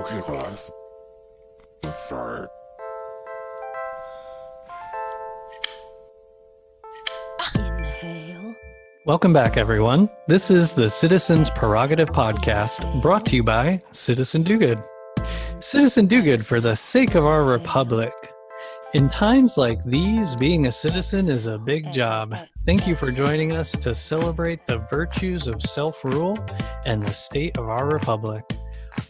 Okay, class. Let's start. Inhale. Welcome back, everyone. This is the Citizens Prerogative Podcast brought to you by Citizen Do Good. Citizen Do Good for the sake of our republic. In times like these, being a citizen is a big job. Thank you for joining us to celebrate the virtues of self rule and the state of our republic.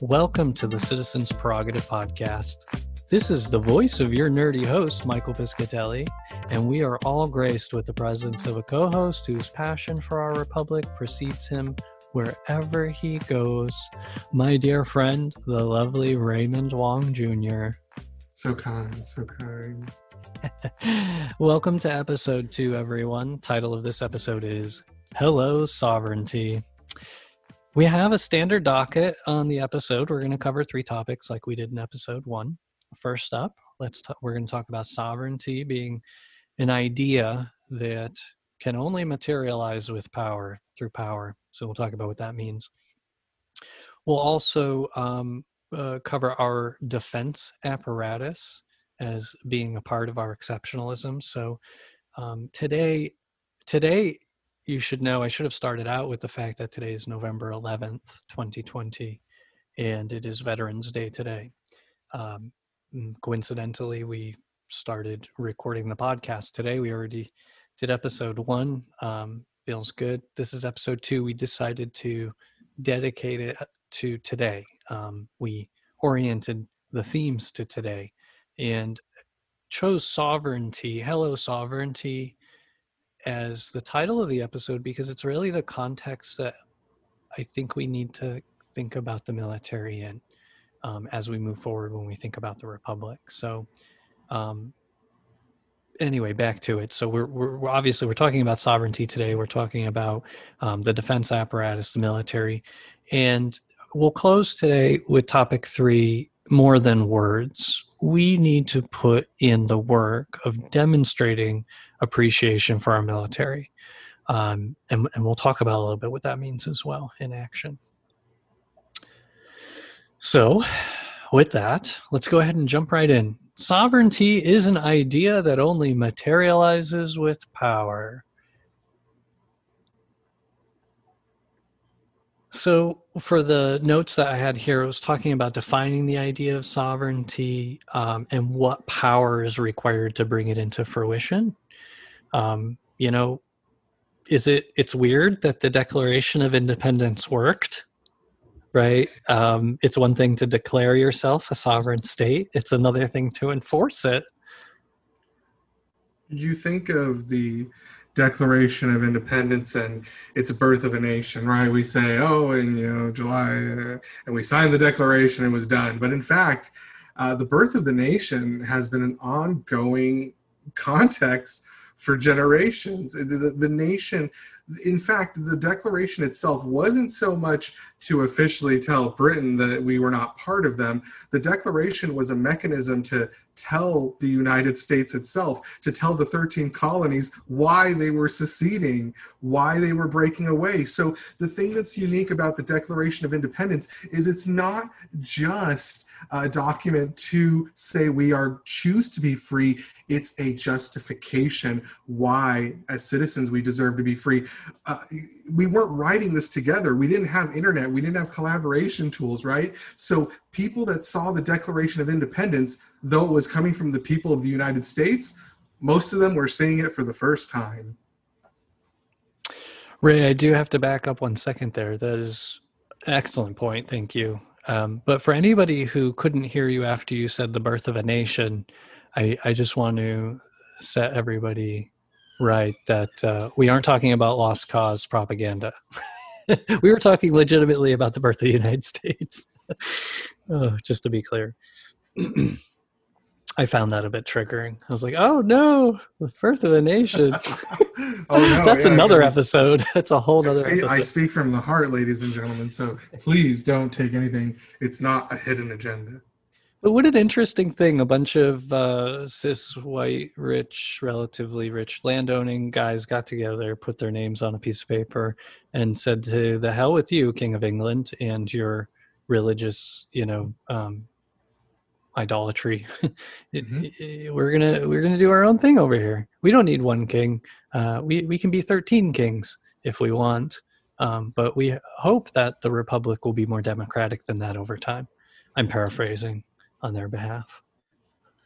Welcome to the Citizens Prerogative Podcast. This is the voice of your nerdy host, Michael Piscitelli, and we are all graced with the presence of a co host whose passion for our republic precedes him wherever he goes. My dear friend, the lovely Raymond Wong Jr. So kind, so kind. Welcome to episode two, everyone. Title of this episode is Hello Sovereignty. We have a standard docket on the episode. We're going to cover three topics like we did in episode one. First up, let's t- we're going to talk about sovereignty being an idea that can only materialize with power through power. So we'll talk about what that means. We'll also um, uh, cover our defense apparatus as being a part of our exceptionalism. So um, today, today you should know. I should have started out with the fact that today is November 11th, 2020, and it is Veterans Day today. Um, mm, coincidentally, we started recording the podcast today. We already did episode one. Um, feels good. This is episode two. We decided to dedicate it to today. Um, we oriented the themes to today and chose sovereignty, hello sovereignty, as the title of the episode because it's really the context that I think we need to think about the military in um, as we move forward when we think about the republic. So, um, anyway, back to it. So we're, we're, obviously we're talking about sovereignty today. We're talking about um, the defense apparatus, the military, and we'll close today with topic three: more than words. We need to put in the work of demonstrating appreciation for our military, um, and, and we'll talk about a little bit what that means as well in action. So, with that, let's go ahead and jump right in. Sovereignty is an idea that only materializes with power. So, for the notes that I had here, it was talking about defining the idea of sovereignty um, and what power is required to bring it into fruition. Um, you know, is it? It's weird that the Declaration of Independence worked, right? Um, it's one thing to declare yourself a sovereign state; it's another thing to enforce it. You think of the Declaration of Independence and its a birth of a nation, right? We say, oh, in you know July, uh, and we signed the Declaration and it was done. But in fact, uh, the birth of the nation has been an ongoing context for generations. The, the, the, nation, in fact, the declaration itself wasn't so much to officially tell Britain that we were not part of them. The declaration was a mechanism to tell the United States itself, to tell the 13 colonies why they were seceding, why they were breaking away. So the thing that's unique about the Declaration of Independence is it's not just a document to say we are choose to be free. It's a justification why as citizens we deserve to be free. Uh, we weren't writing this together. We didn't have internet. We didn't have collaboration tools right? So people that saw the declaration of independence though it was coming from the people of the united states most of them were seeing it for the first time. Ray i do have to back up one second there. That is an excellent point. Thank you um, but for anybody who couldn't hear you after you said the birth of a nation, I, I just want to set everybody right that uh, we aren't talking about lost cause propaganda. we were talking legitimately about the birth of the United States. oh, just to be clear. I found that a bit triggering. I was like, "Oh no, the birth of a nation." oh, no, That's yeah, another episode. That's a whole other episode. I speak from the heart, ladies and gentlemen. So please don't take anything. It's not a hidden agenda. But what an interesting thing! A bunch of uh, cis, white, rich, relatively rich landowning guys got together, put their names on a piece of paper, and said, "To the hell with you, King of England, and your religious, you know, um, idolatry. It- Mhm. it- we're gonna we're gonna do our own thing over here. We don't need one king. Uh, we we can be thirteen kings if we want. Um, but we hope that the republic will be more democratic than that over time. I'm paraphrasing on their behalf.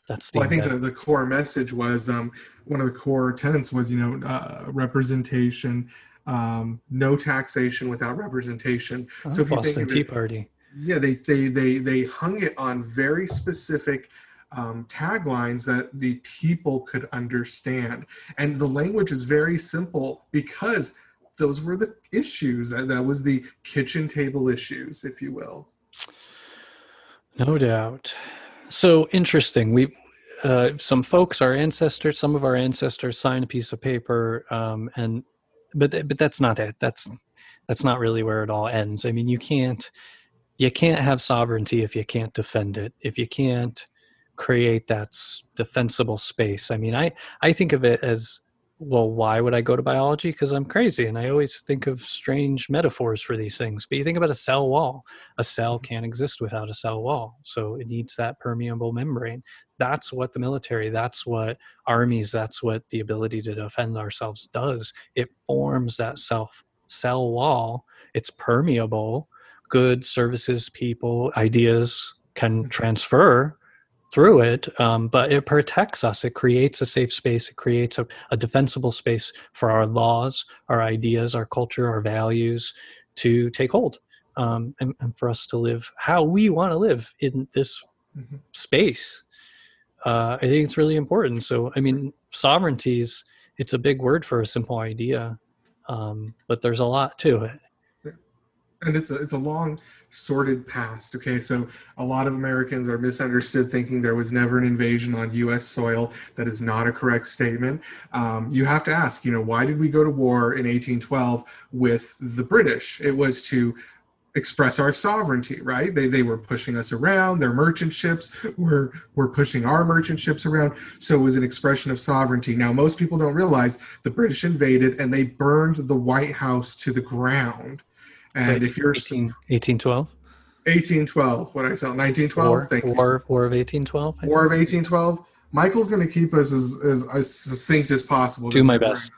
That's the Well, I think the, the core message was um, one of the core tenets was you know uh, representation, um, no taxation without representation. Oh, so if you think of Tea it, Party. Yeah, they they they they hung it on very specific um, taglines that the people could understand, and the language is very simple because those were the issues. That that was the kitchen table issues, if you will. No doubt. So interesting. We, uh, some folks, our ancestors, some of our ancestors signed a piece of paper, um, and but but that's not it. That's that's not really where it all ends. I mean, you can't you can't have sovereignty if you can't defend it. If you can't create that defensible space. I mean, I I think of it as well. Why would I go to biology? Because I'm crazy, and I always think of strange metaphors for these things. But you think about a cell wall a cell mm-hmm. can't exist without a cell wall so it needs that permeable membrane that's what the military that's what armies that's what the ability to defend ourselves does it forms that self cell wall it's permeable good services people ideas can transfer through it um, but it protects us it creates a safe space it creates a, a defensible space for our laws our ideas our culture our values to take hold um, and, and for us to live how we want to live in this Mhm. space. Uh, I think it's really important. So, I mean, sovereignty is it's a big word for a simple idea, um, but there's a lot to it. And it's a, it's a long sordid past okay? So a lot of americans are misunderstood thinking there was never an invasion on us soil. That is not a correct statement. Um, you have to ask you know why did we go to war in 1812 with the british? It was to express our sovereignty right? They, they were pushing us around. Their merchant ships were were pushing our merchant ships around. So it was an expression of sovereignty. Now most people don't realize the british invaded and they burned the white house to the ground and if you're 18, 1812 1812, what I tell 1912, war, thank you. war, war of 1812. I War of 1812. Michael's going to keep us as, as, as succinct as possible. Do my best.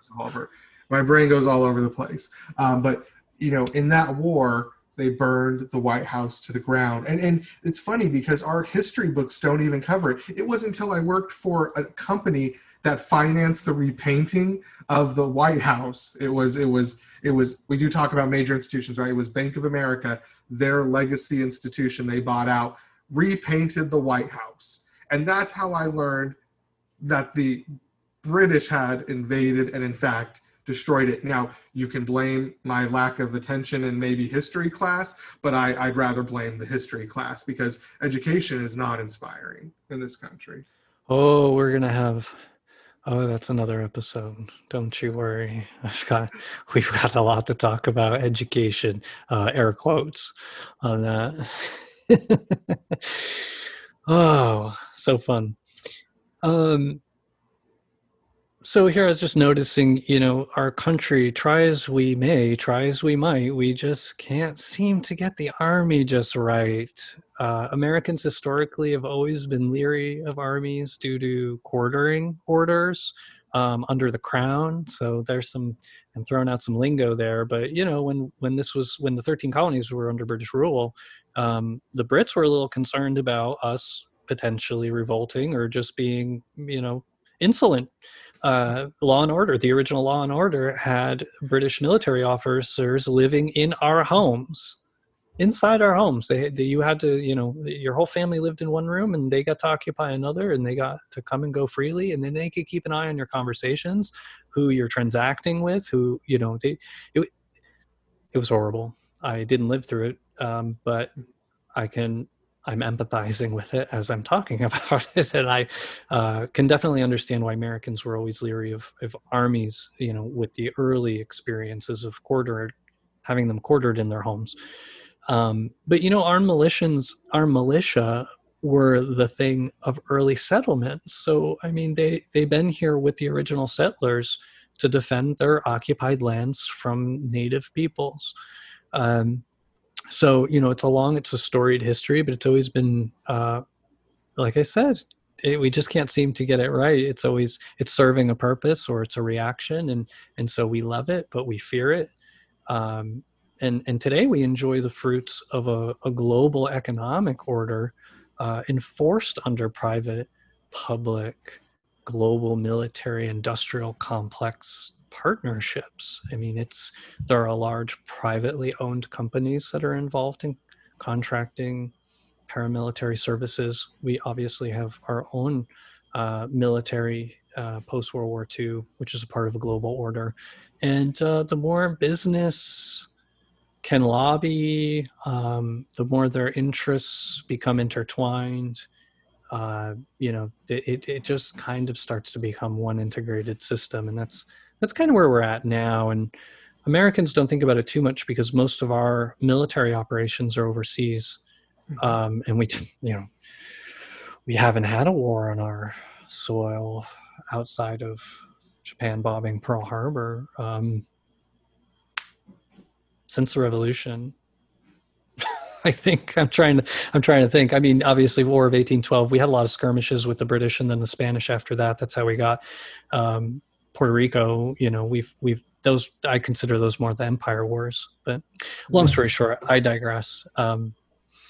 my brain goes all over the place. Um, but, you know, in that war, they burned the White House to the ground. And, and it's funny because our history books don't even cover it. It wasn't until I worked for a company that financed the repainting of the White House. It was, it was, it was, we do talk about major institutions, right? It was Bank of America, their legacy institution they bought out, repainted the White House. And that's how I learned that the British had invaded and, in fact, destroyed it. Now, you can blame my lack of attention in maybe history class, but I, I'd rather blame the history class because education is not inspiring in this country. Oh, we're gonna have. Oh, that's another episode. Don't you worry. I've got. We've got a lot to talk about. Education, uh, air quotes, on that. oh, so fun. Um. So here I was just noticing, you know, our country, try as we may, try as we might, we just can't seem to get the army just right. Uh, Americans historically have always been leery of armies due to quartering orders um, under the crown. So there's some, I'm throwing out some lingo there, but you know, when when this was when the 13 colonies were under British rule, um, the Brits were a little concerned about us potentially revolting or just being, you know, insolent. Uh, Law and Order, the original Law and Order, had British military officers living in our homes inside our homes. They, they you had to you know your whole family lived in one room and they got to occupy another and they got to come and go freely and then they could keep an eye on your conversations who you're transacting with who you know they it, it was horrible. I didn't live through it um, but i can i'm empathizing with it as i'm talking about it and i uh, can definitely understand why americans were always leery of, of armies you know with the early experiences of quartered having them quartered in their homes um, but you know, our militians, our militia were the thing of early settlement. So I mean, they they've been here with the original settlers to defend their occupied lands from native peoples. Um, so you know it's a long it's a storied history but it's always been uh, like i said it, we just can't seem to get it right it's always it's serving a purpose or it's a reaction and and so we love it but we fear it um, and and today we enjoy the fruits of a, a global economic order uh, enforced under private public global military industrial complex partnerships. I mean, it's there are large privately owned companies that are involved in contracting paramilitary services. We obviously have our own uh, military uh, post World War II, which is a part of a global order. And uh, the more business can lobby, um, the more their interests become intertwined. Uh, you know, it, it just kind of starts to become one integrated system, and that's that's kind of where we're at now. And Americans don't think about it too much because most of our military operations are overseas, mm-hmm. um, and we, you know, we haven't had a war on our soil outside of Japan bombing Pearl Harbor um, since the revolution. I think I'm trying to I'm trying to think. I mean, obviously, War of 1812. We had a lot of skirmishes with the British and then the Spanish after that. That's how we got um, Puerto Rico, you know, we've we've those I consider those more the empire wars. But long story short, I digress. Um,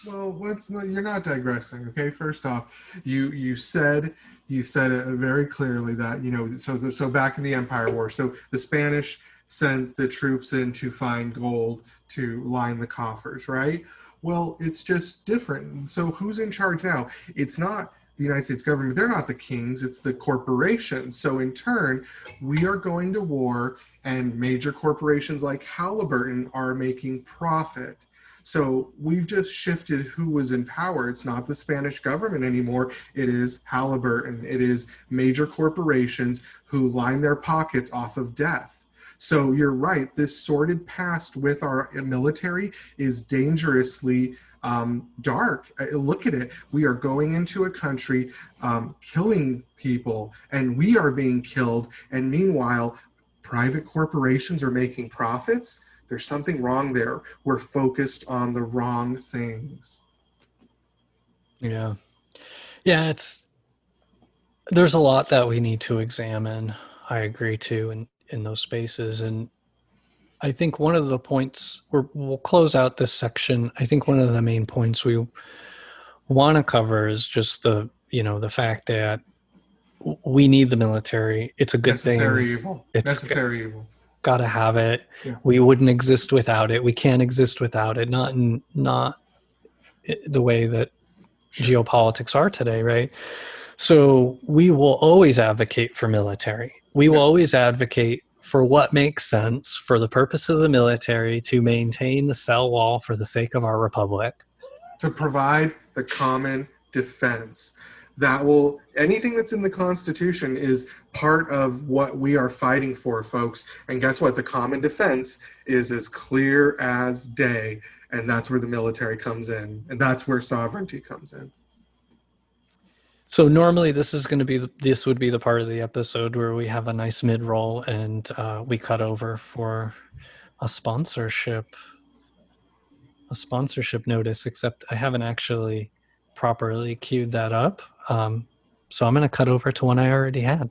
well, let's not, you're not digressing. Okay, first off, you you said you said it very clearly that you know so so back in the Empire War, so the Spanish sent the troops in to find gold to line the coffers, right? Well, it's just different. So who's in charge now? It's not the United States government, they're not the kings, it's the corporations. So in turn, we are going to war, and major corporations like Halliburton are making profit. So we've just shifted who was in power. It's not the Spanish government anymore. It is Halliburton. It is major corporations who line their pockets off of death. So you're right. This sordid past with our military is dangerously um, dark. Uh, look at it. We are going into a country um, killing people, and we are being killed. And meanwhile, private corporations are making profits. There's something wrong there. We're focused on the wrong things. Yeah. Yeah, it's there's a lot that we need to examine. I agree too in in those spaces and I think one of the points we will close out this section. I think one of the main points we want to cover is just the you know the fact that we need the military. It's a good Necessary thing. Evil. It's necessary evil. Got to have it. Yeah. We wouldn't exist without it. We can't exist without it. Not in, not the way that sure. geopolitics are today, right? So we will always advocate for military. We will yes. always advocate for what makes sense for the purpose of the military to maintain the cell wall for the sake of our republic. To provide the common defense. That will, anything that's in the Constitution is part of what we are fighting for, folks. And guess what? The common defense is as clear as day. And that's where the military comes in. And that's where sovereignty comes in. So normally this is going to be the, this would be the part of the episode where we have a nice mid roll and uh, we cut over for a sponsorship a sponsorship notice except I haven't actually properly queued that up. Um, so I'm going to cut over to one I already had.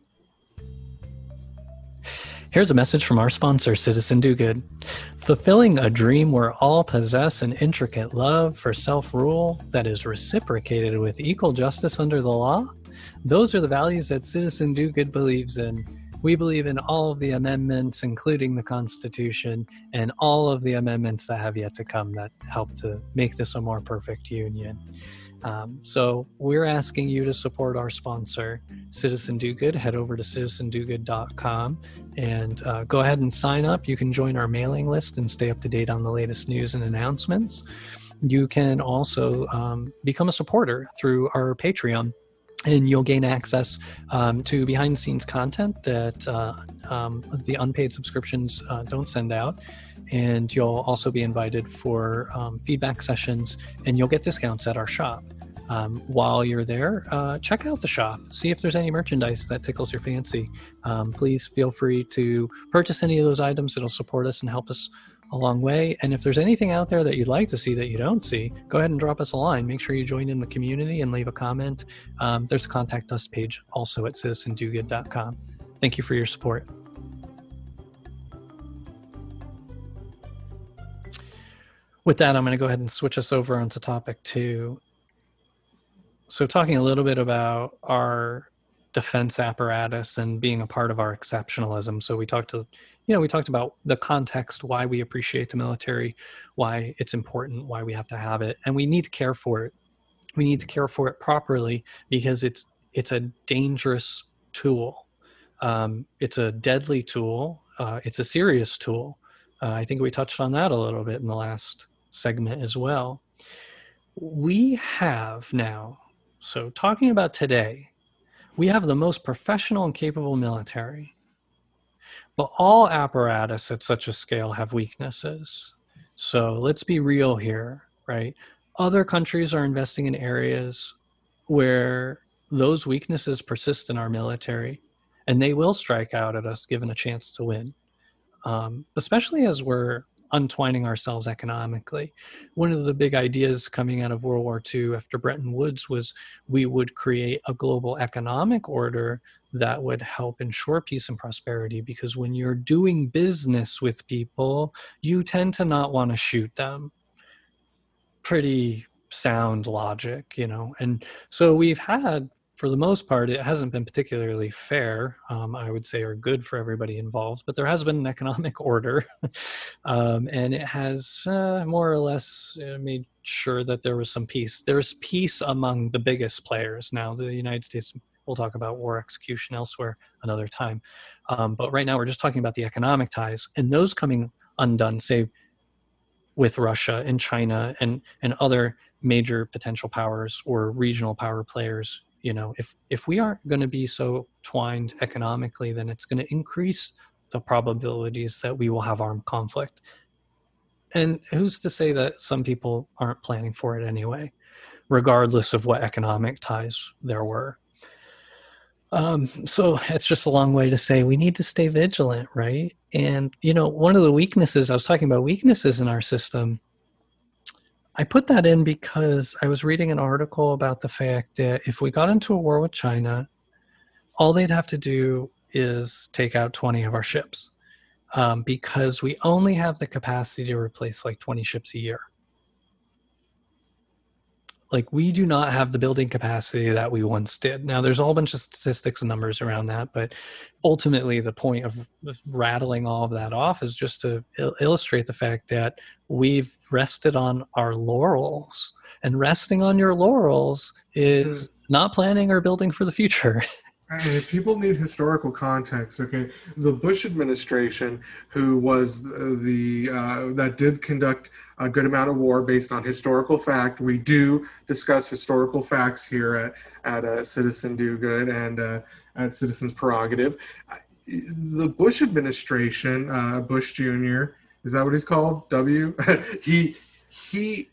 Here's a message from our sponsor, Citizen Do Good. Fulfilling a dream where all possess an intricate love for self rule that is reciprocated with equal justice under the law? Those are the values that Citizen Do Good believes in. We believe in all of the amendments, including the Constitution, and all of the amendments that have yet to come that help to make this a more perfect union. Um, so we're asking you to support our sponsor, Citizen Do Good. Head over to citizendogood.com and uh, go ahead and sign up. You can join our mailing list and stay up to date on the latest news and announcements. You can also um, become a supporter through our Patreon and you'll gain access um, to behind the scenes content that uh, um, the unpaid subscriptions uh, don't send out and you'll also be invited for um, feedback sessions and you'll get discounts at our shop um, while you're there, uh, check out the shop. See if there's any merchandise that tickles your fancy. Um, please feel free to purchase any of those items. It'll support us and help us a long way. And if there's anything out there that you'd like to see that you don't see, go ahead and drop us a line. Make sure you join in the community and leave a comment. Um, there's a contact us page also at citizendogood.com. Thank you for your support. With that, I'm going to go ahead and switch us over onto topic two. So, talking a little bit about our defense apparatus and being a part of our exceptionalism. So, we talked to you know, we talked about the context, why we appreciate the military, why it's important, why we have to have it, and we need to care for it. We need to care for it properly because it's it's a dangerous tool. Um, it's a deadly tool. Uh, it's a serious tool. Uh, I think we touched on that a little bit in the last segment as well. We have now, so talking about today, we have the most professional and capable military but all apparatus at such a scale have weaknesses. So let's be real here, right? Other countries are investing in areas where those weaknesses persist in our military, and they will strike out at us given a chance to win. Um, especially as we're untwining ourselves economically. One of the big ideas coming out of World War II after Bretton Woods was we would create a global economic order that would help ensure peace and prosperity because when you're doing business with people, you tend to not want to shoot them. Pretty sound logic, you know. And so we've had for the most part, it hasn't been particularly fair, um, I would say, or good for everybody involved. But there has been an economic order, um, and it has uh, more or less uh, made sure that there was some peace. There's peace among the biggest players now. The United States. We'll talk about war execution elsewhere another time. Um, but right now, we're just talking about the economic ties, and those coming undone, say, with Russia and China and and other major potential powers or regional power players you know if if we aren't going to be so twined economically then it's going to increase the probabilities that we will have armed conflict. And who's to say that some people aren't planning for it anyway regardless of what economic ties there were? Um, so it's just a long way to say we need to stay vigilant right? And you know one of the weaknesses i was talking about weaknesses in our system I put that in because I was reading an article about the fact that if we got into a war with China, all they'd have to do is take out 20 of our ships um, because we only have the capacity to replace like 20 ships a year like we do not have the building capacity that we once did. Now there's a whole bunch of statistics and numbers around that but ultimately the point of rattling all of that off is just to il- illustrate the fact that we've rested on our laurels and resting on your laurels is not planning or building for the future People need historical context. Okay, the Bush administration, who was uh, the uh, that did conduct a good amount of war based on historical fact. We do discuss historical facts here at at uh, Citizen Do Good and uh, at Citizens Prerogative. The Bush administration, uh, Bush Jr. Is that what he's called? W. he he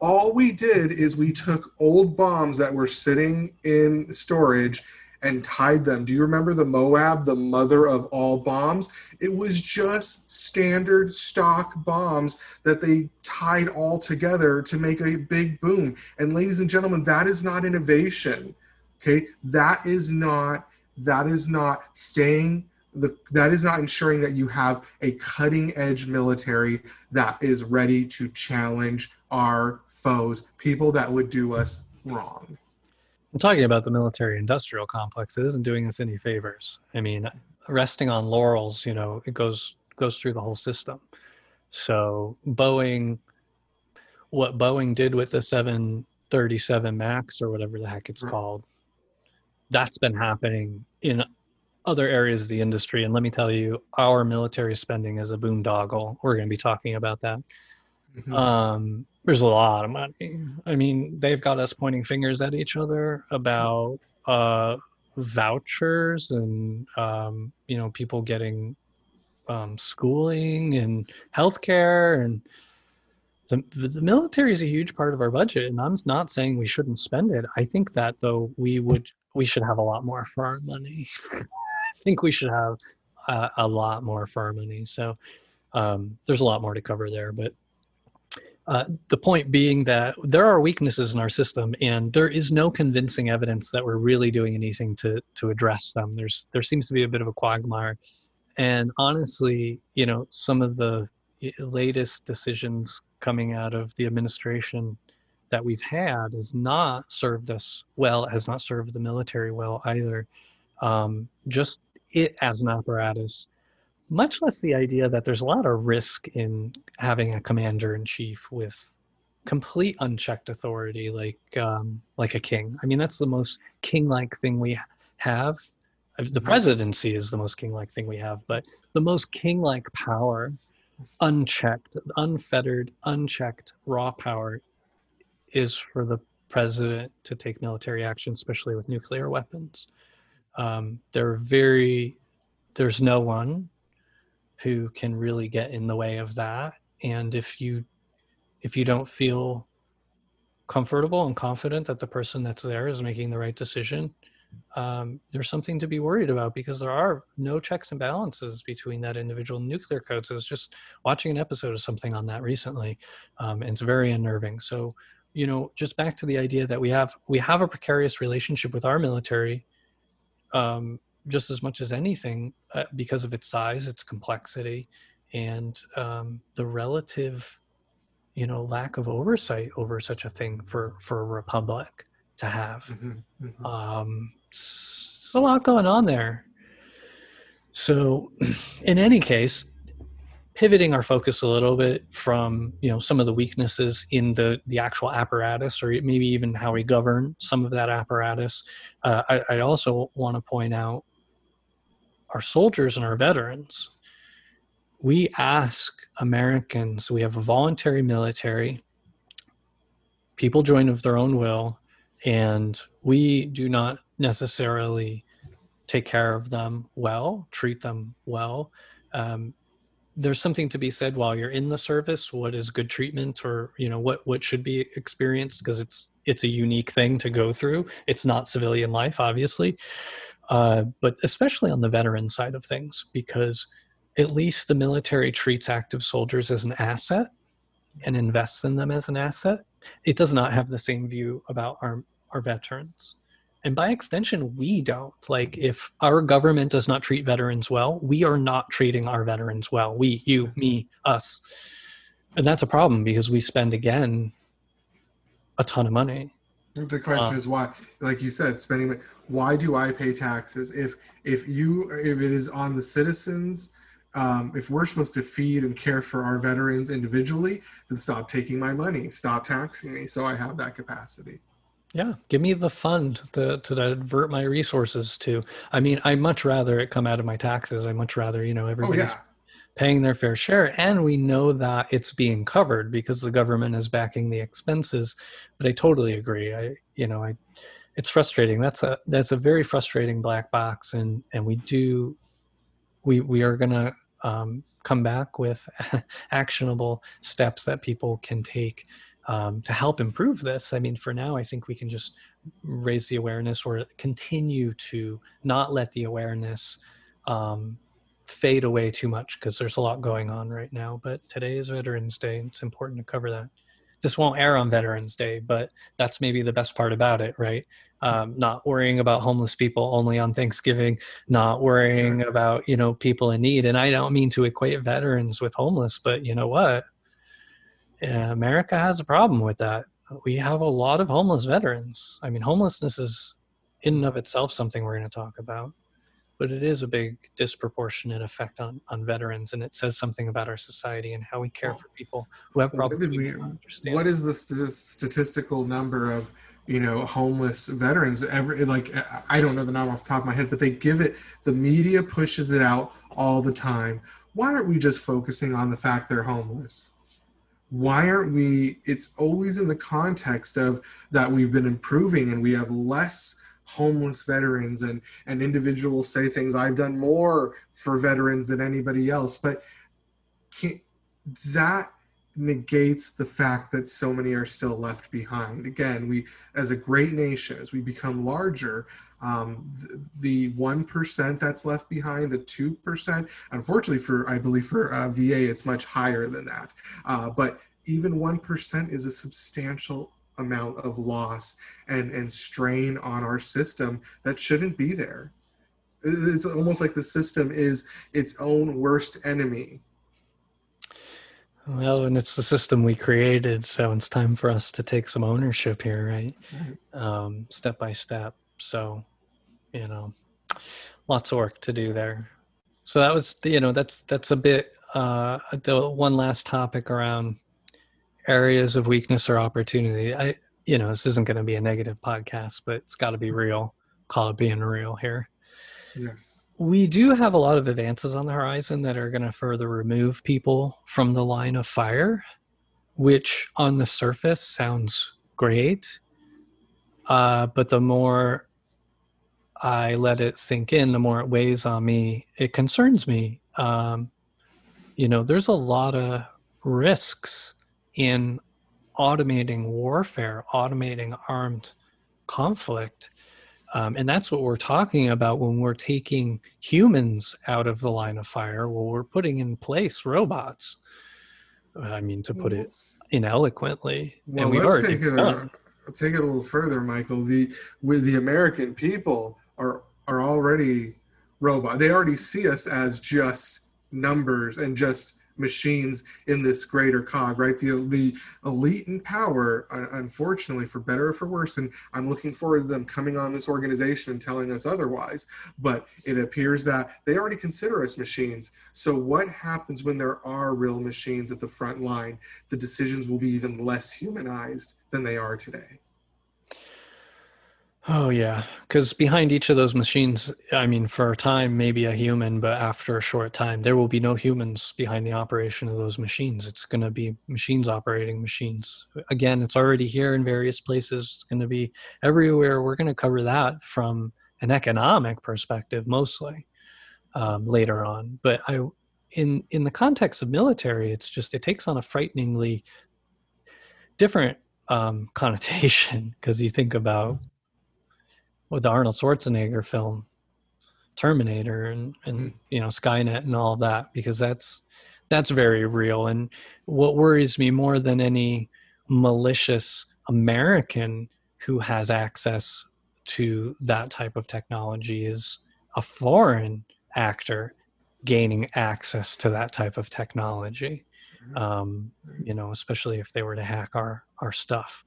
all we did is we took old bombs that were sitting in storage and tied them. Do you remember the Moab, the mother of all bombs? It was just standard stock bombs that they tied all together to make a big boom. And ladies and gentlemen, that is not innovation. Okay? That is not that is not staying the, that is not ensuring that you have a cutting edge military that is ready to challenge our foes, people that would do us wrong. I'm talking about the military industrial complex. It isn't doing us any favors. I mean, resting on laurels, you know, it goes goes through the whole system. So Boeing, what Boeing did with the 737 Max or whatever the heck it's called, that's been happening in other areas of the industry. And let me tell you, our military spending is a boondoggle. We're going to be talking about that. Mm-hmm. Um, there's a lot of money. I mean, they've got us pointing fingers at each other about uh, vouchers and um, you know people getting um, schooling and healthcare and the, the military is a huge part of our budget and i'm not saying we shouldn't spend it. I think that though we would we should have a lot more for our money. I think we should have a lot more for our money. So um, there's a lot more to cover there, but uh, the point being that there are weaknesses in our system, and there is no convincing evidence that we're really doing anything to to address them. There's there seems to be a bit of a quagmire, and honestly, you know, some of the latest decisions coming out of the administration that we've had has not served us well, has not served the military well either. Um, just it as an apparatus, much less the idea that there's a lot of risk in having a commander in chief with complete unchecked authority, like um, like a king. I mean, that's the most king-like thing we have. Uh, the mm-hmm. presidency is the most king-like thing we have, but the most king-like power, unchecked, unfettered, unchecked, raw power is for the president to take military action, especially with nuclear weapons. Um, they're very, there's no one who can really get in the way of that. And if you, if you don't feel comfortable and confident that the person that's there is making the right decision, um, there's something to be worried about because there are no checks and balances between that individual nuclear codes. I was just watching an episode of something on that recently, um, and it's very unnerving. So you know just back to the idea that we have we have a precarious relationship with our military um, just as much as anything uh, because of its size its complexity and um, the relative you know lack of oversight over such a thing for for a republic to have mm-hmm, mm-hmm. Um, it's a lot going on there so in any case pivoting our focus a little bit from you know some of the weaknesses in the the actual apparatus or maybe even how we govern some of that apparatus uh, I, I also want to point out our soldiers and our veterans we ask americans we have a voluntary military. People join of their own will and we do not necessarily take care of them well treat them well. Um, there's something to be said while you're in the service what is good treatment or you know what what should be experienced because it's it's a unique thing to go through. It's not civilian life obviously uh, but especially on the veteran side of things because at least the military treats active soldiers as an asset and invests in them as an asset. It does not have the same view about our our veterans. And by extension we don't. Like if our government does not treat veterans well we are not treating our veterans well. We you me us. And that's a problem because we spend again a ton of money the question uh, is why like you said spending money. why do i pay taxes if if you if it is on the citizens um, if we're supposed to feed and care for our veterans individually then stop taking my money stop taxing me so i have that capacity yeah, give me the fund to, to divert my resources to. I mean, I much rather it come out of my taxes. I much rather, you know, everybody's oh, yeah. Paying their fair share. And we know that it's being covered because the government is backing the expenses. But I totally agree. I, you know, I, it's frustrating. That's a, that's a very frustrating black box. And, and we do, we, we are going to um, come back with actionable steps that people can take um, to help improve this. I mean, for now, I think we can just raise the awareness or continue to not let the awareness um, fade away too much because there's a lot going on right now. But today is Veterans Day. It's important to cover that. This won't air on Veterans Day, but that's maybe the best part about it, right? Um, not worrying about homeless people only on Thanksgiving, not worrying about you know people in need. And I don't mean to equate veterans with homeless, but you know what? America has a problem with that. We have a lot of homeless veterans. I mean, homelessness is in and of itself something we're going to talk about, but it is a big disproportionate effect on, on veterans, and it says something about our society and how we care for people who have problems. We, what is the statistical number of you know homeless veterans? Every like uh, I don't know the number off the top of my head, but they give it. The media pushes it out all the time. Why aren't we just focusing on the fact they're homeless? why aren't we it's always in the context of that we've been improving and we have less homeless veterans and and individuals say things i've done more for veterans than anybody else but that negates the fact that so many are still left behind. Again, we, as a great nation, as we become larger, um, the one percent that's left behind, the two percent, unfortunately for I believe for uh, VA, it's much higher than that. Uh, but even one percent is a substantial amount of loss and and strain on our system that shouldn't be there. It's almost like the system is its own worst enemy well, and it's the system we created, so it's time for us to take some ownership here, right? Um, step by step. So, you know, lots of work to do there. So that was, you know, that's that's a bit uh, the one last topic around areas of weakness or opportunity. I, you know, this isn't going to be a negative podcast, but it's got to be real. Call it being real here. Yes we do have a lot of advances on the horizon that are going to further remove people from the line of fire, which on the surface sounds great. Uh, but the more I let it sink in, the more it weighs on me. It concerns me. Um, you know, there's a lot of risks in automating warfare, automating armed conflict um, and that's what we're talking about when we're taking humans out of the line of fire. Well, we're putting in place robots. I mean, to put it ineloquently. Well, and we've let's take it, a, take it a little further, Michael. The with the American people are are already robot. They already see us as just numbers and just machines in this greater cog, right? The the elite in power, unfortunately, for better or for worse, and I'm looking forward to them coming on this organization and telling us otherwise. But it appears that they already consider us machines. So what happens when there are real machines at the front line? The decisions will be even less humanized than they are today. Oh yeah, because behind each of those machines, I mean, for a time maybe a human, but after a short time, there will be no humans behind the operation of those machines. It's going to be machines operating machines. Again, it's already here in various places. It's going to be everywhere. We're going to cover that from an economic perspective mostly um, later on. But I, in in the context of military, it's just it takes on a frighteningly different um, connotation because you think about with the Arnold Schwarzenegger film, Terminator, and and mm-hmm. you know Skynet and all that, because that's that's very real. And what worries me more than any malicious American who has access to that type of technology is a foreign actor gaining access to that type of technology. Mm-hmm. Um, you know, especially if they were to hack our our stuff.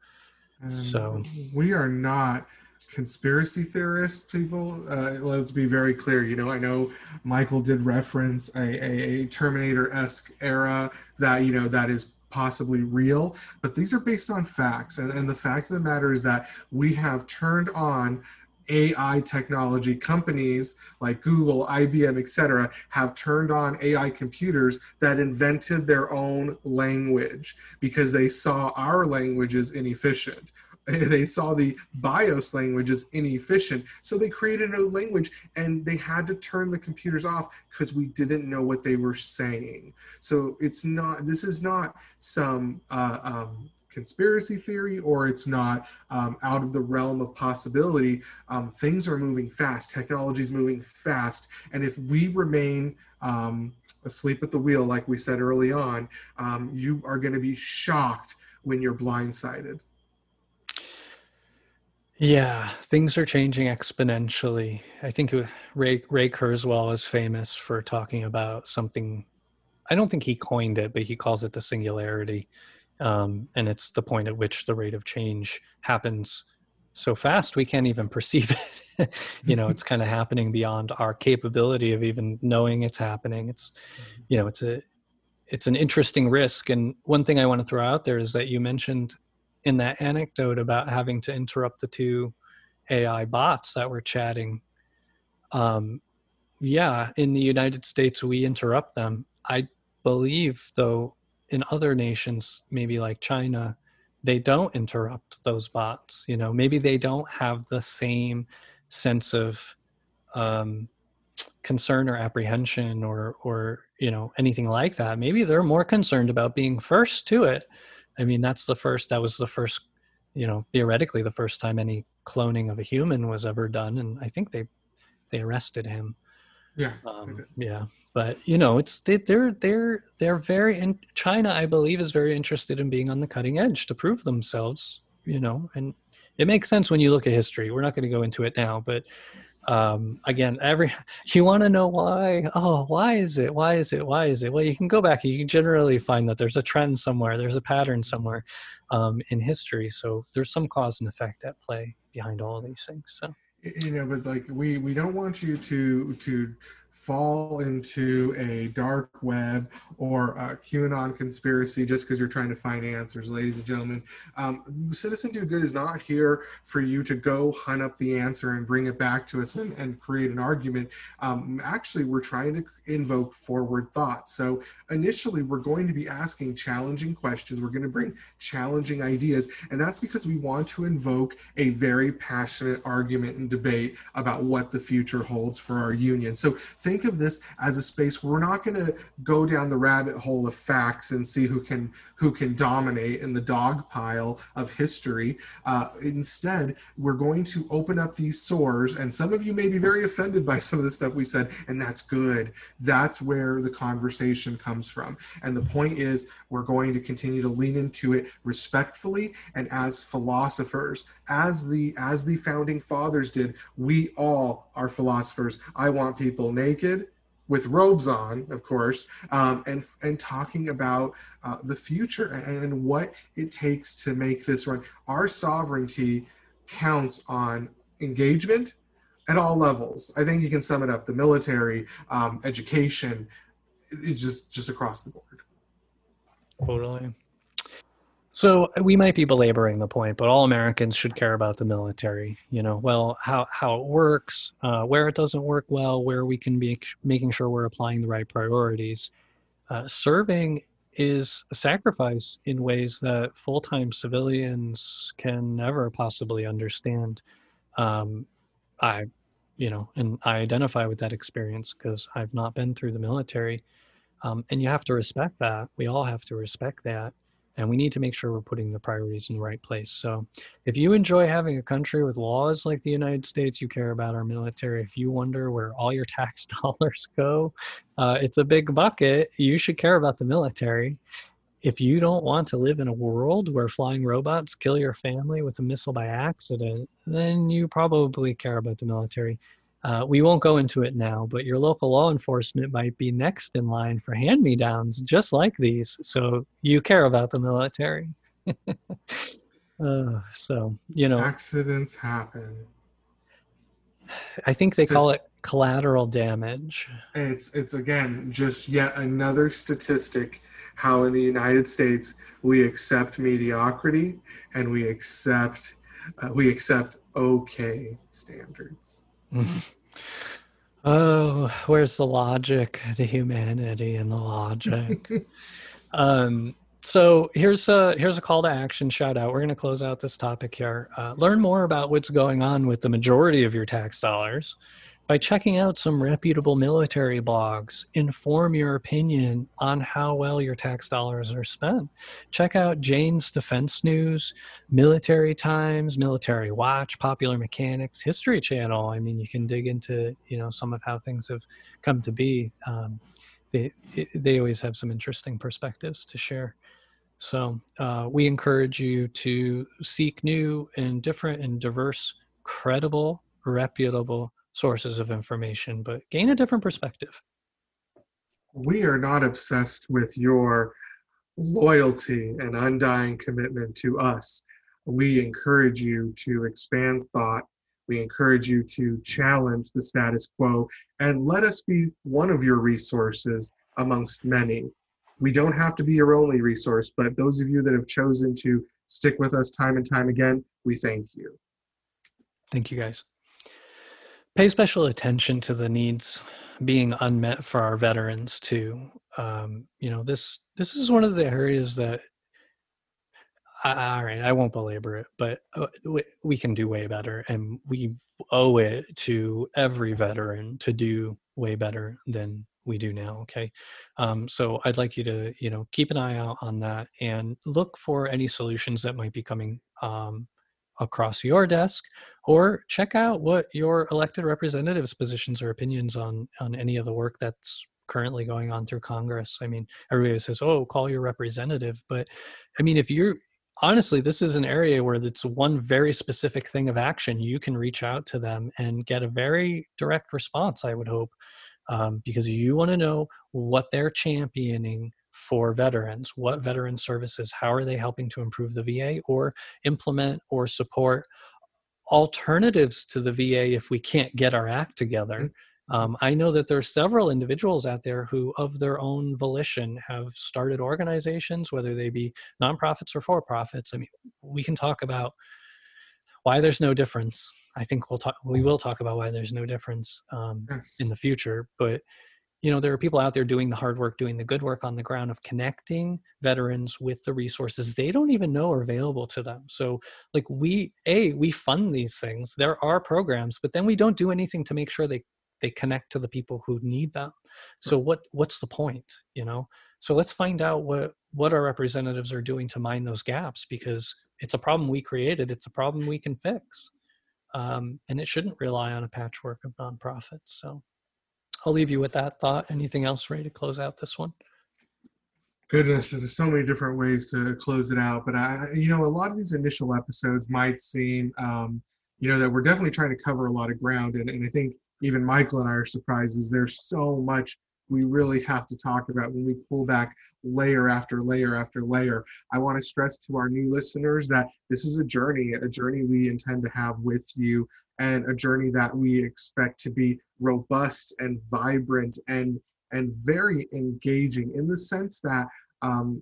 And so we are not conspiracy theorist people uh, let's be very clear you know i know michael did reference a, a, a terminator-esque era that you know that is possibly real but these are based on facts and, and the fact of the matter is that we have turned on AI technology companies like Google, IBM, etc., have turned on AI computers that invented their own language because they saw our language is inefficient they saw the BIOS language as inefficient. So they created a new language and they had to turn the computers off because we didn't know what they were saying. So it's not, this is not some uh, um, conspiracy theory or it's not um, out of the realm of possibility. Um, things are moving fast, technology is moving fast. And if we remain, um, asleep at the wheel, like we said early on, um, you are going to be shocked when you're blindsided. Yeah, things are changing exponentially. I think Ray Ray Kurzweil is famous for talking about something. I don't think he coined it, but he calls it the singularity, um, and it's the point at which the rate of change happens so fast we can't even perceive it. you know, it's kind of happening beyond our capability of even knowing it's happening. It's, you know, it's a it's an interesting risk. And one thing I want to throw out there is that you mentioned in that anecdote about having to interrupt the two AI bots that were chatting. Um, yeah, in the United States, we interrupt them. I believe, though, in other nations, maybe like China, they don't interrupt those bots. You know, maybe they don't have the same sense of um, concern or apprehension or or you know anything like that maybe they're more concerned about being first to it i mean that's the first that was the first you know theoretically the first time any cloning of a human was ever done and i think they they arrested him. Yeah. um, yeah but you know it's they, they're they're they're very in china i believe is very interested in being on the cutting edge to prove themselves you know and it makes sense when you look at history. We're not going to go into it now but um again every you want to know why? Oh why is it? Why is it? Why is it? Well you can go back you can generally find that there's a trend somewhere there's a pattern somewhere um in history so there's some cause and effect at play behind all these things so. You know but like we we don't want you to to fall into a dark web or a QAnon conspiracy just because you're trying to find answers, ladies and gentlemen. Um, Citizen Do Good is not here for you to go hunt up the answer and bring it back to us and, and create an argument. Um, actually, we're trying to invoke forward thought. So initially, we're going to be asking challenging questions. We're going to bring challenging ideas, and that's because we want to invoke a very passionate argument and debate about what the future holds for our union. So think of this as a space we're not going to go down the rabbit hole of facts and see who can who can dominate in the dog pile of history. Uh, instead, we're going to open up these sores, and some of you may be very offended by some of the stuff we said, and that's good. That's where the conversation comes from. And the point is, we're going to continue to lean into it respectfully and as philosophers, as the as the founding fathers did. We all are philosophers. I want people naked with robes on, of course, um, and and talking about uh, the future and what it takes to make this run. Our sovereignty counts on engagement at all levels. I think you can sum it up: the military, um, education, just just across the board. Totally. So we might be belaboring the point, but all Americans should care about the military. You know, well, how how it works, uh, where it doesn't work well, where we can be making sure we're applying the right priorities. Uh, serving is a sacrifice in ways that full-time civilians can never possibly understand. Um, I, you know, and I identify with that experience because I've not been through the military, um, and you have to respect that. We all have to respect that and we need to make sure we're putting the priorities in the right place. So, if you enjoy having a country with laws like the United States, you care about our military. If you wonder where all your tax dollars go, uh, it's a big bucket. You should care about the military. If you don't want to live in a world where flying robots kill your family with a missile by accident, then you probably care about the military. Uh, we won't go into it now, but your local law enforcement might be next in line for hand me downs just like these. So you care about the military. uh, so, you know, accidents happen. I think they call it collateral damage. It's it's again just yet another statistic how in the United States we accept mediocrity and we accept uh, we accept okay standards. oh, where's the logic, the humanity, and the logic? um, so here's a here's a call to action shout out. We're going to close out this topic here. Uh, learn more about what's going on with the majority of your tax dollars by checking out some reputable military blogs. Inform your opinion on how well your tax dollars are spent. Check out Jane's Defense News, Military Times, Military Watch, Popular Mechanics, History Channel. I mean, you can dig into you know some of how things have come to be. Um, they they always have some interesting perspectives to share. So uh, we encourage you to seek new and different and diverse, credible, reputable sources of information, but gain a different perspective. We are not obsessed with your loyalty and undying commitment to us. We encourage you to expand thought. We encourage you to challenge the status quo and let us be one of your resources amongst many. We don't have to be your only resource, but those of you that have chosen to stick with us time and time again, we thank you. Thank you, guys pay special attention to the needs being unmet for our veterans too. Um, you know, this this is one of the areas that I, all right, I won't belabor it, but uh, we, we can do way better, and we owe it to every veteran to do way better than we do now. Okay, um, so I'd like you to you know keep an eye out on that and look for any solutions that might be coming um, across your desk, or check out what your elected representatives' positions or opinions on on any of the work that's currently going on through Congress. I mean, everybody says, "Oh, call your representative," but I mean, if you're honestly, this is an area where it's one very specific thing of action. You can reach out to them and get a very direct response. I would hope, um, because you want to know what they're championing for veterans, what veteran services, how are they helping to improve the VA or implement or support alternatives to the VA if we can't get our act together. Mm-hmm um, I know that there are several individuals out there who, of their own volition, have started organizations, whether they be nonprofits or for profits. I mean, we can talk about why there's no difference. I think we'll talk. We will talk about why there's no difference um, yes. in the future. But you know, there are people out there doing the hard work, doing the good work on the ground of connecting veterans with the resources they don't even know are available to them. So, like we, a, we fund these things. There are programs, but then we don't do anything to make sure they they connect to the people who need them so what what's the point you know so let's find out what what our representatives are doing to mine those gaps because it's a problem we created it's a problem we can fix um, and it shouldn't rely on a patchwork of nonprofits so i'll leave you with that thought. Anything else ready to close out this one? Goodness there's so many different ways to close it out but i you know a lot of these initial episodes might seem um, you know that we're definitely trying to cover a lot of ground and, and i think even Michael and I are surprised is there's so much we really have to talk about when we pull back layer after layer after layer. I want to stress to our new listeners that this is a journey, a journey we intend to have with you, and a journey that we expect to be robust and vibrant and and very engaging in the sense that um,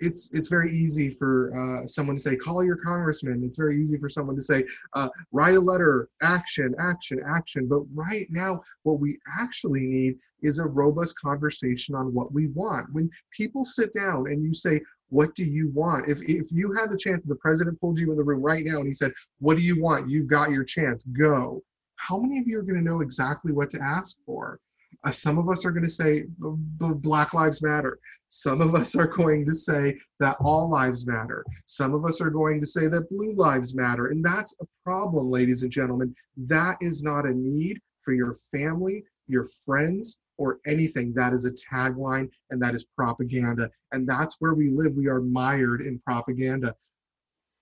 it's it's very easy for uh, someone to say call your congressman. It's very easy for someone to say uh, write a letter action action action. But right now what we actually need is a robust conversation on what we want. When people sit down and you say what do you want? If, if you had the chance the president pulled you in the room right now and he said what do you want? You've got your chance. Go. How many of you are going to know exactly what to ask for uh, some of us are going to say Black Lives Matter. Some of us are going to say that all lives matter. Some of us are going to say that blue lives matter. And that's a problem, ladies and gentlemen. That is not a need for your family, your friends, or anything. That is a tagline and that is propaganda. And that's where we live. We are mired in propaganda.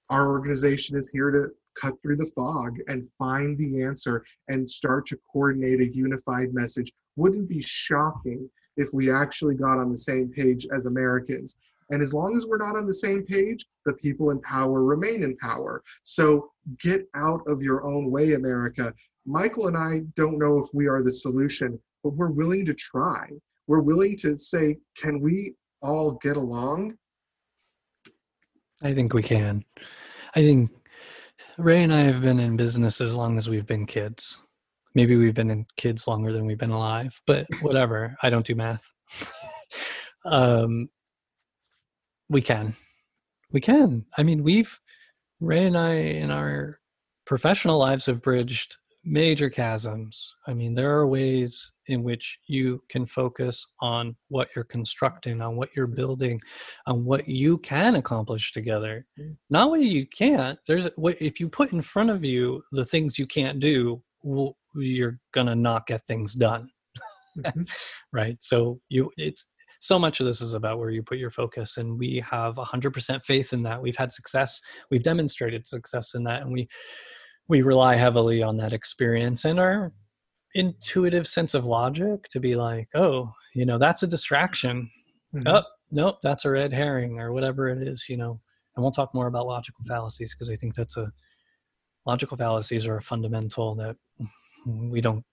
Our organization is here to cut through the fog and find the answer and start to coordinate a unified message wouldn't be shocking if we actually got on the same page as Americans. And as long as we're not on the same page, the people in power remain in power. So get out of your own way, America. Michael and I don't know if we are the solution, but we're willing to try. We're willing to say, can we all get along? I think we can. I think Ray and I have been in business as long as we've been kids. Maybe we've been in kids longer than we've been alive, but whatever. I don't do math. um, we can. We can. I mean, we've, Ray and I, in our professional lives, have bridged major chasms. I mean, there are ways in which you can focus on what you're constructing, on what you're building, on what you can accomplish together. Not what you can't. There's if you put in front of you the things you can't do, well, you're gonna not get things done. Mm-hmm. right. So you it's so much of this is about where you put your focus and we have 100% faith in that we've had success we've demonstrated success in that and we we rely heavily on that experience and our intuitive sense of logic to be like, oh, you know, that's a distraction. Mm-hmm. Oh, nope, that's a red herring or whatever it is, you know. And we'll talk more about logical fallacies because I think that's a logical fallacies are a fundamental that we don't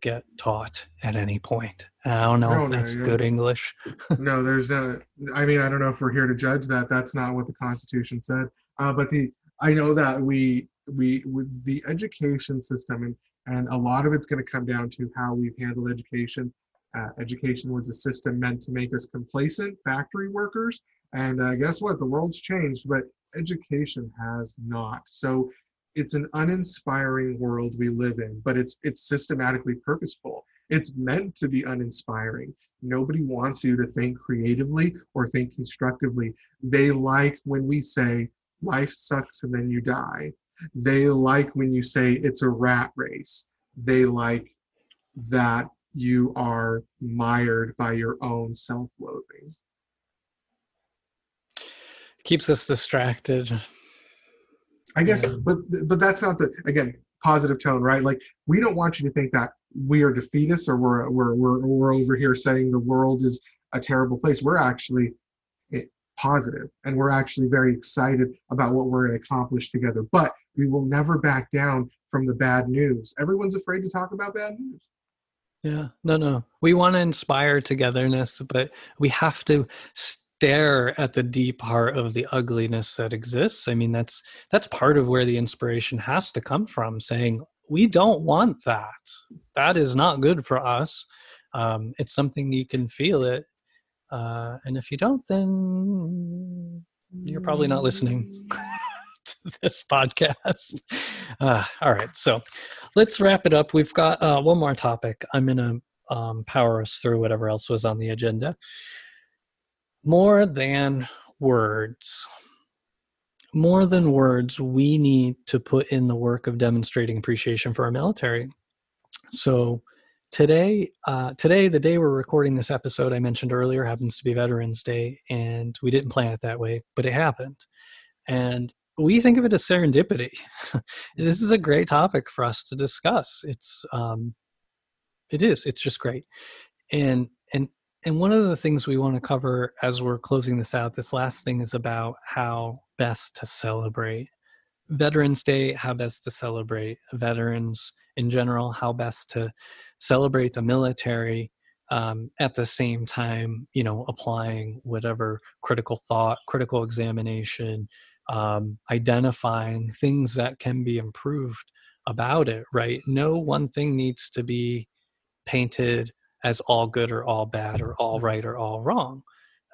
get taught at any point. I don't know no, if that's no, good English. no, there's no. I mean, I don't know if we're here to judge that. That's not what the Constitution said. Uh, but the I know that we we with the education system and and a lot of it's going to come down to how we've handled education uh, education was a system meant to make us complacent factory workers and uh, guess what the world's changed but education has not. So it's an uninspiring world we live in, but it's it's systematically purposeful. It's meant to be uninspiring. Nobody wants you to think creatively or think constructively. They like when we say life sucks and then you die. They like when you say it's a rat race. They like that you are mired by your own self loathing. Keeps us distracted. I guess, but but that's not the again positive tone, right? Like we don't want you to think that we are defeatists or we're we're we're, we're over here saying the world is a terrible place. We're actually eh, positive and we're actually very excited about what we're going to accomplish together. But we will never back down from the bad news. Everyone's afraid to talk about bad news. Yeah, no, no. We want to inspire togetherness, but we have to stare at the deep heart of the ugliness that exists. I mean, that's that's part of where the inspiration has to come from. Saying we don't want that. That is not good for us. Um, it's something you can feel it, uh, and if you don't, then you're probably not listening to this podcast. Uh, all right, so let's wrap it up. We've got uh, one more topic. I'm to um, power us through whatever else was on the agenda. More than words. More than words, we need to put in the work of demonstrating appreciation for our military. So today, uh, today, the day we're recording this episode, I mentioned earlier, happens to be Veterans Day, and we didn't plan it that way, but it happened. And we think of it as serendipity. this is a great topic for us to discuss. It's um, it is. It's just great, and and and one of the things we want to cover as we're closing this out, this last thing is about how best to celebrate Veterans Day, how best to celebrate veterans in general, how best to celebrate the military. Um, at the same time, you know, applying whatever critical thought, critical examination, um, identifying things that can be improved about it, right? No one thing needs to be painted as all good or all bad or all right or all wrong.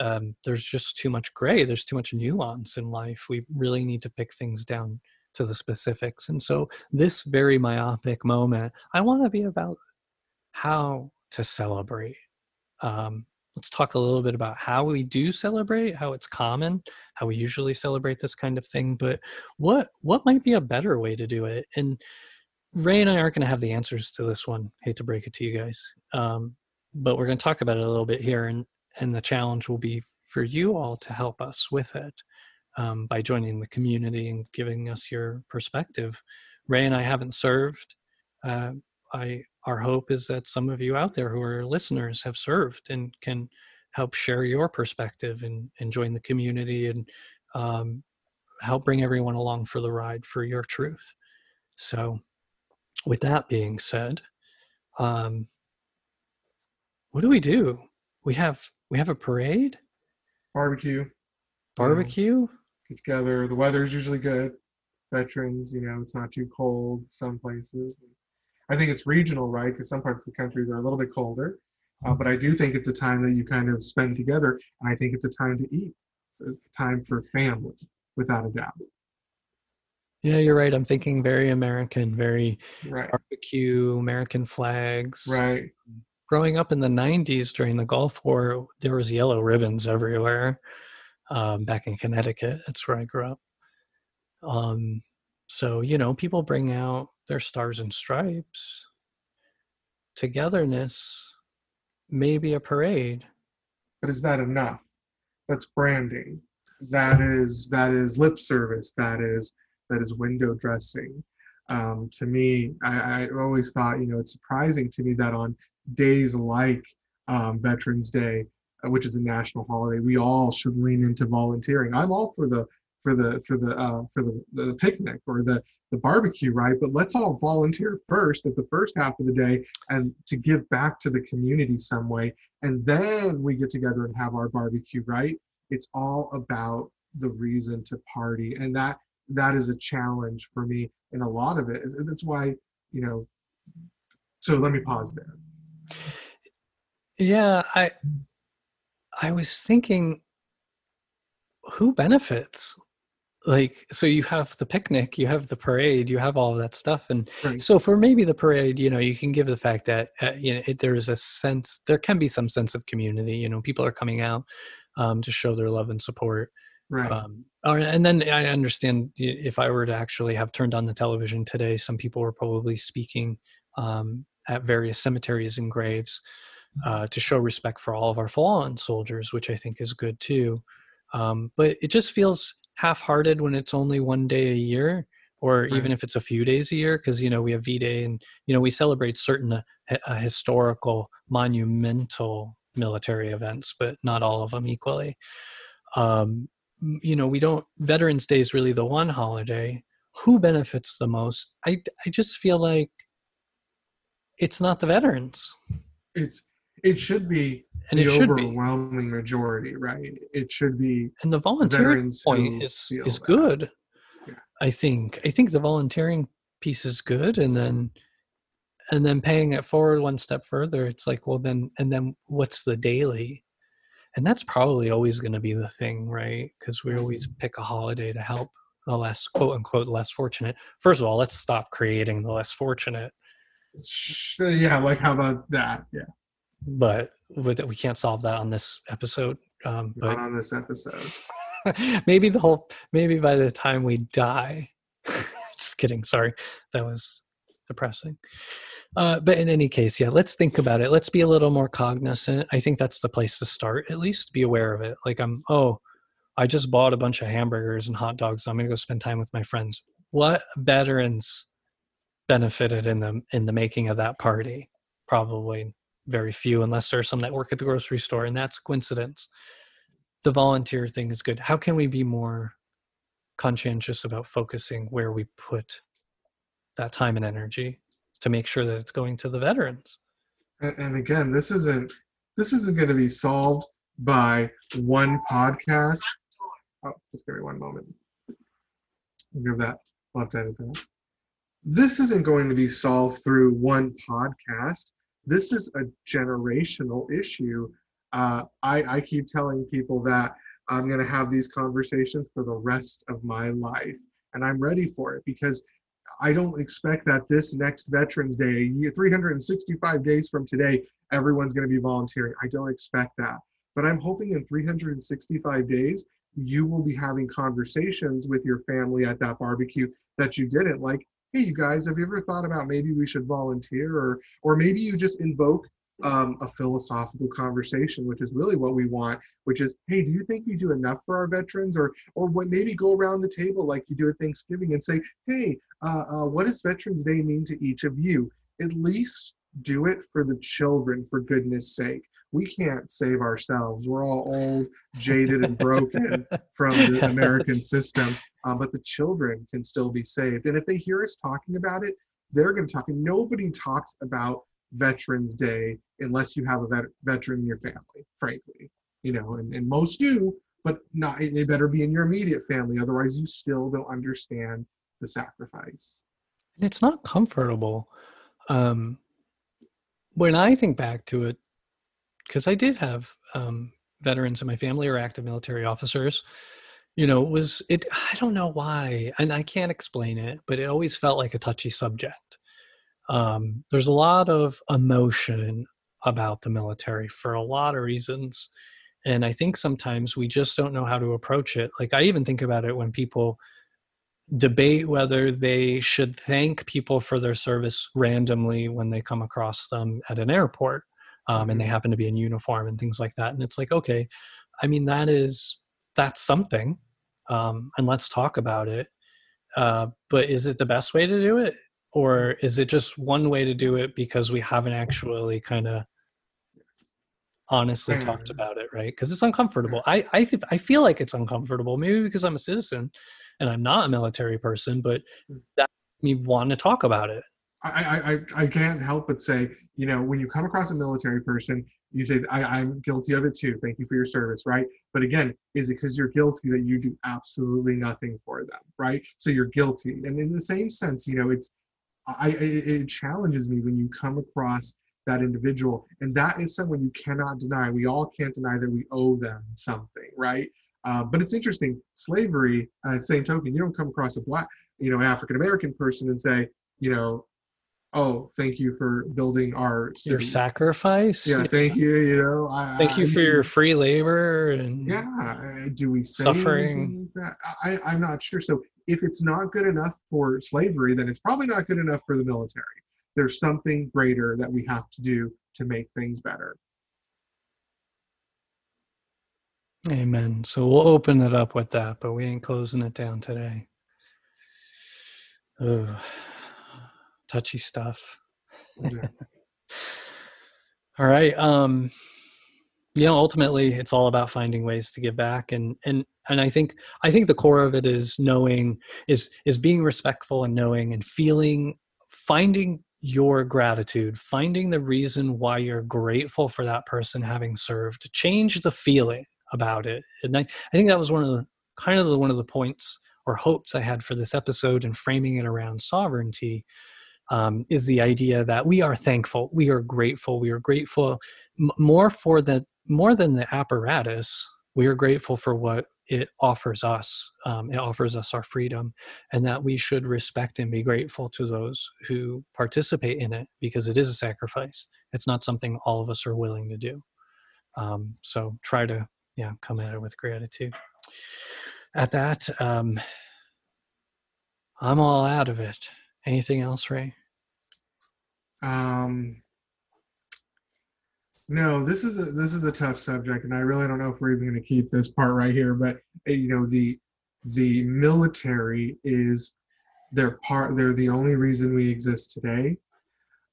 Um, there's just too much gray, there's too much nuance in life. We really need to pick things down to the specifics. And so, this very myopic moment, I want to be about how to celebrate. Um, let's talk a little bit about how we do celebrate how it's common how we usually celebrate this kind of thing but what what might be a better way to do it and ray and i aren't going to have the answers to this one. Hate to break it to you guys. Um, but we're going to talk about it a little bit here and and the challenge will be for you all to help us with it um, by joining the community and giving us your perspective. Ray and i haven't served. Uh, i our hope is that some of you out there who are listeners have served and can help share your perspective and, and join the community and um, help bring everyone along for the ride for your truth. So, with that being said, um, what do we do? We have we have a parade, Barbecue, barbecue. get together. The weather's usually good. Veterans, you know, it's not too cold some places. I think it's regional, right? Because some parts of the country are a little bit colder. Uh, but I do think it's a time that you kind of spend together, and I think it's a time to eat. So it's a time for family, without a doubt. Yeah, you're right. I'm thinking very American, very Right. barbecue, American flags. Right. growing up in the 90s during the gulf war there was yellow ribbons everywhere um, back in connecticut that's where i grew up um, so you know people bring out their stars and stripes togetherness maybe a parade But is that enough? That's branding. That is that is lip service. That is that is window dressing. Um, to me, I, I always thought, you know, it's surprising to me that on days like um, Veterans Day, uh, which is a national holiday, we all should lean into volunteering. I'm all for the for the for the uh, for the, the picnic or the the barbecue, right? But let's all volunteer first at the first half of the day and to give back to the community some way, and then we get together and have our barbecue, right? It's all about the reason to party, and that that is a challenge for me in a lot of it. That's why you know. So let me pause there. yeah i i was thinking who benefits like so you have the picnic you have the parade you have all of that stuff and Right. so for maybe the parade you know you can give the fact that uh, you know it, there's a sense there can be some sense of community you know people are coming out um, to show their love and support Right. um, or, and then i understand if i were to actually have turned on the television today some people were probably speaking um, at various cemeteries and graves uh, to show respect for all of our fallen soldiers which i think is good too. Um, but it just feels half-hearted when it's only one day a year or even if it's a few days a year because you know we have v-day and you know we celebrate certain uh, uh, historical monumental military events but not all of them equally. Um, you know we don't veterans day is really the one holiday who benefits the most i i just feel like it's not the veterans it's it should be and the should be overwhelming majority, right? It should be and the volunteering point is is that. good Yeah. i think i think the volunteering piece is good and then and then paying it forward one step further it's like well then and then what's the daily and that's probably always going to be the thing right? Because we always pick a holiday to help the less quote unquote less fortunate. First of all let's stop creating the less fortunate. Yeah, like how about that? Yeah, but with, we can't solve that on this episode um, but not on this episode. maybe the whole maybe by the time we die. Just kidding sorry. That was depressing uh, but in any case yeah let's think about it. Let's be a little more cognizant. I think that's the place to start at least. Be aware of it. Like i'm oh i just bought a bunch of hamburgers and hot dogs. So i'm gonna go spend time with my friends. What veterans benefited in the in the making of that party? Probably very few unless there are some that work at the grocery store and that's coincidence. The volunteer thing is good. How can we be more conscientious about focusing where we put that time and energy to make sure that it's going to the veterans? And, and again, this isn't this isn't going to be solved by one podcast. Oh, just give me one moment. I'll give that left that. This isn't going to be solved through one podcast. This is a generational issue. Uh, I, I keep telling people that I'm going to have these conversations for the rest of my life, and I'm ready for it because I don't expect that this next Veterans Day, 365 days from today, everyone's going to be volunteering. I don't expect that. But I'm hoping in 365 days, you will be having conversations with your family at that barbecue that you didn't. Like, hey, you guys, have you ever thought about maybe we should volunteer? Or, or maybe you just invoke um, a philosophical conversation, which is really what we want, which is, hey, do you think we do enough for our veterans? Or, or what, maybe go around the table like you do at Thanksgiving and say, hey, uh, uh, what does Veterans Day mean to each of you? At least do it for the children, for goodness sake. We can't save ourselves. We're all old, jaded, and broken from the American system, uh, but the children can still be saved. And if they hear us talking about it, they're going to talk. And nobody talks about Veterans Day unless you have a vet- veteran in your family, frankly. You know, and, and most do, but not. They better be in your immediate family. Otherwise, you still don't understand the sacrifice. And it's not comfortable. Um, when I think back to it, because I did have um, veterans in my family or active military officers, you know, it was it. I don't know why, and I can't explain it, but it always felt like a touchy subject. Um, there's a lot of emotion about the military for a lot of reasons, and I think sometimes we just don't know how to approach it. Like I even think about it when people debate whether they should thank people for their service randomly when they come across them at an airport um, and they happen to be in uniform and things like that and it's like okay i mean that is that's something um, and let's talk about it. Uh, but is it the best way to do it or is it just one way to do it because we haven't actually kind of honestly talked Mm. about it right because it's uncomfortable i I, th- I feel like it's uncomfortable maybe because i'm a citizen and i'm not a military person but Mm. that me want to talk about it I, I, I- I can't help but say, you know, when you come across a military person, you say, I, I'm guilty of it too. Thank you for your service, right? But again, is it because you're guilty that you do absolutely nothing for them, right? So you're guilty. And in the same sense, you know, it's, I, it, challenges me when you come across that individual. And that is someone you cannot deny. We all can't deny that we owe them something, right? Uh, but it's interesting. Slavery, uh, same token, you don't come across a black, you know, African American person and say, you know, oh, thank you for building our Your sacrifice. Yeah, thank you. You know, I, Thank you I- for your free labor and yeah. Do we say Suffering. that? I, I'm not sure. So if it's not good enough for slavery, then it's probably not good enough for the military. There's something greater that we have to do to make things better. Amen. So we'll open it up with that, but we ain't closing it down today. Oh, touchy stuff. Yeah. All right. Um, you know, ultimately, it's all about finding ways to give back, and and and I think I think the core of it is knowing is is being respectful and knowing and feeling, finding your gratitude, finding the reason why you're grateful for that person having served. Change the feeling about it, and I, I think that was one of the kind of the, one of the points or hopes I had for this episode and framing it around sovereignty um, is the idea that we are thankful, we are grateful, we are grateful m- more for the more than the apparatus. We are grateful for what it offers us. Um, it offers us our freedom, and that we should respect and be grateful to those who participate in it because it is a sacrifice. It's not something all of us are willing to do. Um, so try to yeah come at it with gratitude. At that, um, I'm all out of it. Anything else, Ray? Um, no, this is a this is a tough subject, and I really don't know if we're even going to keep this part right here. But uh, you know, the the military is they're part. They're the only reason we exist today,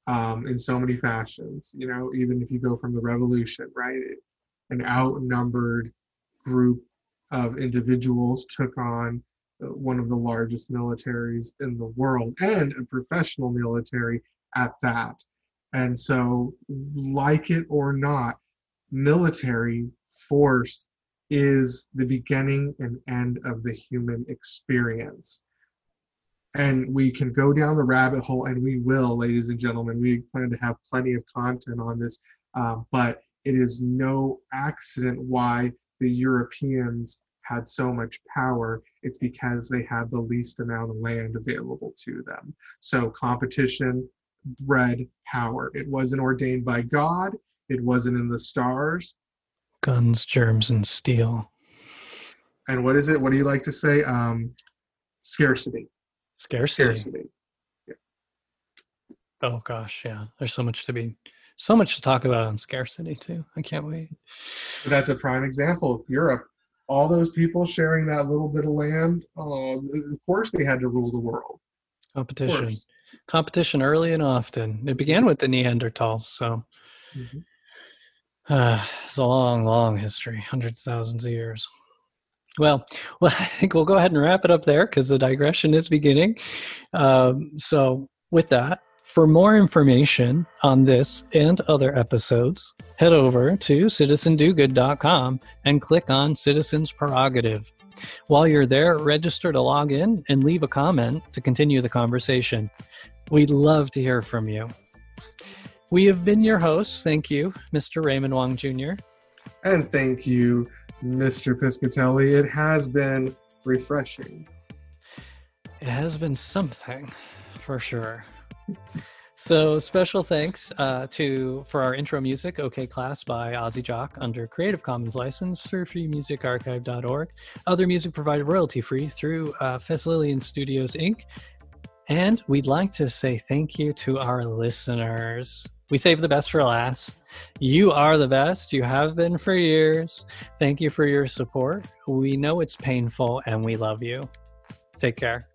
um, in so many fashions. You know, even if you go from the revolution, right? An outnumbered group of individuals took on one of the largest militaries in the world and a professional military at that. And so, like it or not, military force is the beginning and end of the human experience. And we can go down the rabbit hole, and we will, ladies and gentlemen. We plan to have plenty of content on this, um, but it is no accident why the Europeans had so much power. It's because they had the least amount of land available to them. So, competition bred power. It wasn't ordained by God, it wasn't in the stars. Guns, germs, and steel. And what is it? What do you like to say? Um, scarcity. Scarcity. Scarcity. Oh gosh, yeah. There's so much to be, so much to talk about on scarcity too. I can't wait. That's a prime example. Europe, all those people sharing that little bit of land, oh, of course they had to rule the world. Competition. Competition early and often. It began with the Neanderthals, so Mhm. uh, it's a long, long history, hundreds of thousands of years. Well, well, I think we'll go ahead and wrap it up there because the digression is beginning. Um, so, with that, for more information on this and other episodes, head over to citizendogood.com and click on Citizens Prerogative. While you're there, register to log in and leave a comment to continue the conversation. We'd love to hear from you. We have been your hosts. Thank you, Mr. Raymond Wong Jr. And thank you, Mr. Piscitelli. It has been refreshing. It has been something for sure. So special thanks uh, to for our intro music, OK Class by Ozzy Jock under Creative Commons license through freemusicarchive.org. Other music provided royalty free through uh, Studios Inc. And we'd like to say thank you to our listeners. We save the best for last. You are the best. You have been for years. Thank you for your support. We know it's painful and we love you. Take care.